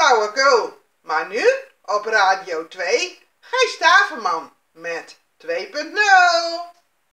flauwekul. Maar nu op Radio 2, Gijs Staverman met 2.0.